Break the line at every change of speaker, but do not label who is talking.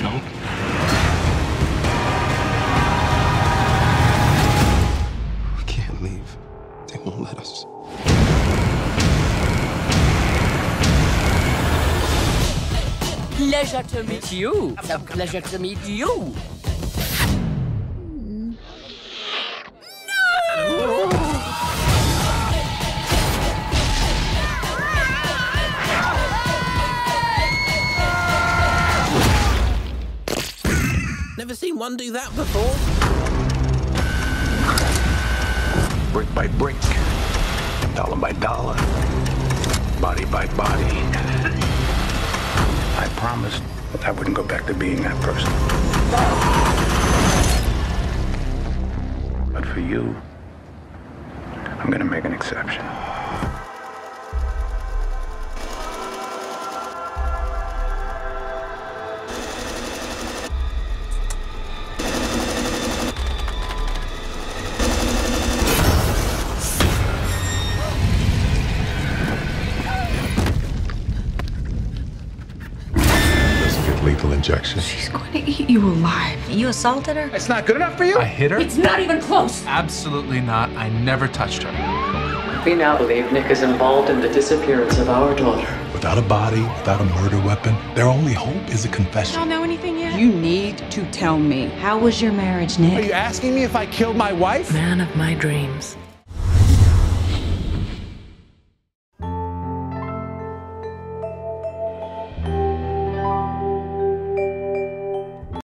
No? We can't leave. They won't let us. Pleasure to meet you. A pleasure to meet you.
Never seen one do that before.
Brick by brick, dollar by dollar, body by body. I promised I wouldn't go back to being that person. But for you, I'm gonna make an exception.
Lethal injection.
She's going to eat you alive.
You assaulted her?
It's not good enough for you?
I hit her?
It's not even close.
Absolutely not. I never touched her.
We now believe Nick is involved in the disappearance of our daughter.
Without a body, without a murder weapon, their only hope is a confession.
I don't know anything yet?
You need to tell me.
How was your marriage, Nick?
Are you asking me if I killed my wife?
Man of my dreams.